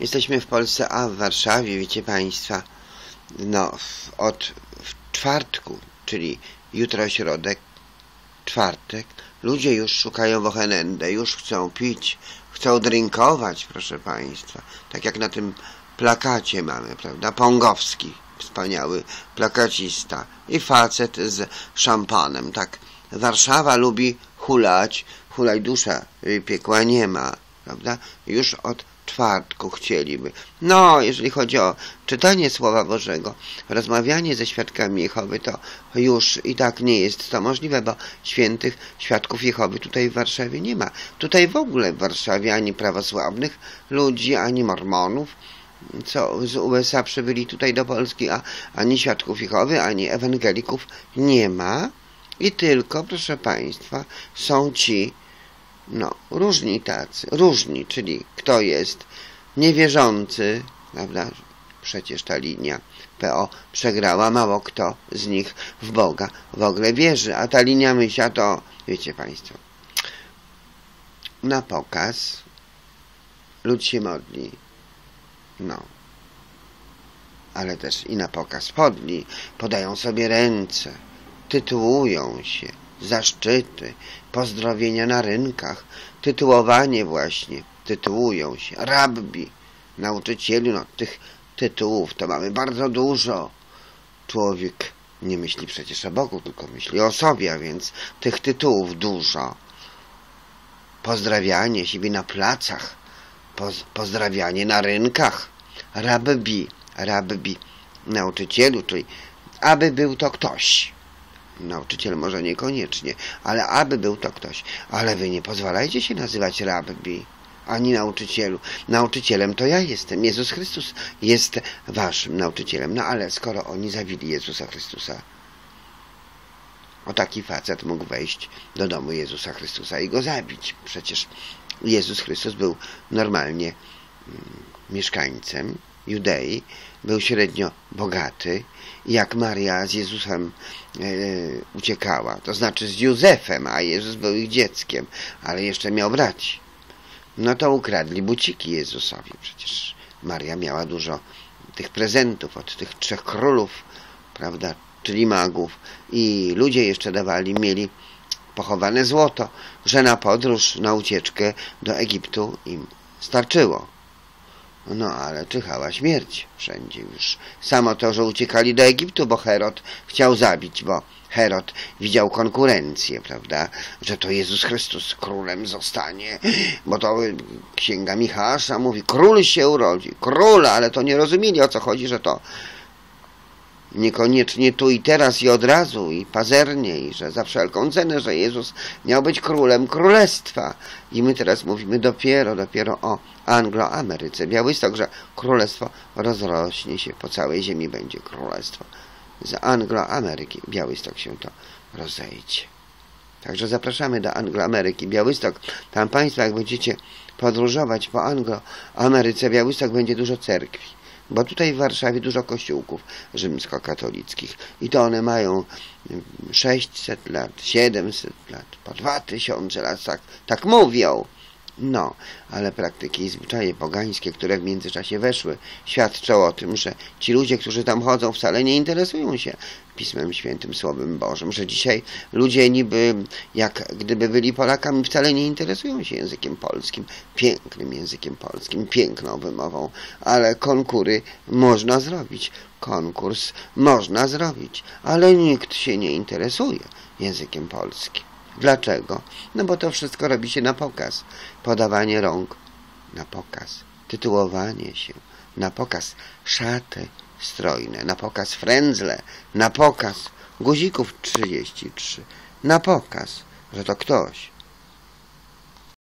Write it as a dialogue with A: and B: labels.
A: Jesteśmy w Polsce, a w Warszawie, wiecie Państwa, no od czwartku, czyli jutro środek, czwartek, ludzie już szukają Wochenende, już chcą pić, chcą drinkować, proszę Państwa. Tak jak na tym plakacie mamy, prawda? Pongowski, wspaniały plakacista i facet z szampanem, tak. Warszawa lubi hulać, hulaj dusza, piekła nie ma, prawda? Już od czwartku chcieliby. No, jeżeli chodzi o czytanie Słowa Bożego, rozmawianie ze świadkami Jehowy, to już i tak nie jest to możliwe, bo świętych świadków Jehowy tutaj w Warszawie nie ma. Tutaj w ogóle w Warszawie ani prawosławnych ludzi, ani mormonów, co z USA przybyli tutaj do Polski, a ani świadków Jehowy, ani ewangelików nie ma. I tylko, proszę Państwa, są ci, no, różni tacy, różni, czyli kto jest niewierzący, prawda? Przecież ta linia PO przegrała, mało kto z nich w Boga w ogóle wierzy, a ta linia myśla to, wiecie Państwo, na pokaz lud się modli, no, ale też i na pokaz podli, podają sobie ręce, tytułują się, zaszczyty, pozdrowienia na rynkach, tytułowanie właśnie, tytułują się, rabbi, nauczycieli, no tych tytułów to mamy bardzo dużo. Człowiek nie myśli przecież o Bogu, tylko myśli o sobie, a więc tych tytułów dużo. Pozdrawianie siebie na placach, poz, pozdrawianie na rynkach, rabbi, rabbi, nauczycielu, czyli aby był to ktoś. Nauczyciel może niekoniecznie, ale aby był to ktoś. Ale wy nie pozwalajcie się nazywać rabbi, ani nauczycielu. Nauczycielem to ja jestem. Jezus Chrystus jest waszym nauczycielem. No ale skoro oni zawili Jezusa Chrystusa, o taki facet mógł wejść do domu Jezusa Chrystusa i go zabić. Przecież Jezus Chrystus był normalnie mm, mieszkańcem Judei, był średnio bogaty, jak Maria z Jezusem uciekała, to znaczy z Józefem, a Jezus był ich dzieckiem, ale jeszcze miał braci. No to ukradli buciki Jezusowi, przecież Maria miała dużo tych prezentów od tych trzech królów, prawda, czyli magów i ludzie jeszcze dawali, mieli pochowane złoto, że na podróż, na ucieczkę do Egiptu im starczyło. No ale czyhała śmierć wszędzie już. Samo to, że uciekali do Egiptu, bo Herod chciał zabić, bo Herod widział konkurencję, prawda, że to Jezus Chrystus królem zostanie, bo to księga Michała mówi, król się urodzi, król, ale to nie rozumieli o co chodzi, że to niekoniecznie tu i teraz i od razu i pazernie i że za wszelką cenę, że Jezus miał być królem królestwa. I my teraz mówimy dopiero, dopiero o Angloameryce. Białystok, że królestwo rozrośnie się, po całej ziemi będzie królestwo. Z Angloameryki Białystok się to rozejdzie. Także zapraszamy do Angloameryki Białystok. Tam Państwo, jak będziecie podróżować po Angloameryce, Białystok będzie dużo cerkwi bo tutaj w Warszawie dużo kościółków rzymskokatolickich i to one mają 600 lat, 700 lat, po 2000 lat, tak, tak mówią. No, ale praktyki i zwyczaje pogańskie, które w międzyczasie weszły, świadczą o tym, że ci ludzie, którzy tam chodzą, wcale nie interesują się Pismem Świętym, Słowem Bożym, że dzisiaj ludzie niby, jak gdyby byli Polakami, wcale nie interesują się językiem polskim, pięknym językiem polskim, piękną wymową, ale konkury można zrobić, konkurs można zrobić, ale nikt się nie interesuje językiem polskim. Dlaczego? No bo to wszystko robi się na pokaz. Podawanie rąk na pokaz. Tytułowanie się na pokaz. Szaty strojne na pokaz. Frędzle na pokaz. Guzików 33 na pokaz, że to ktoś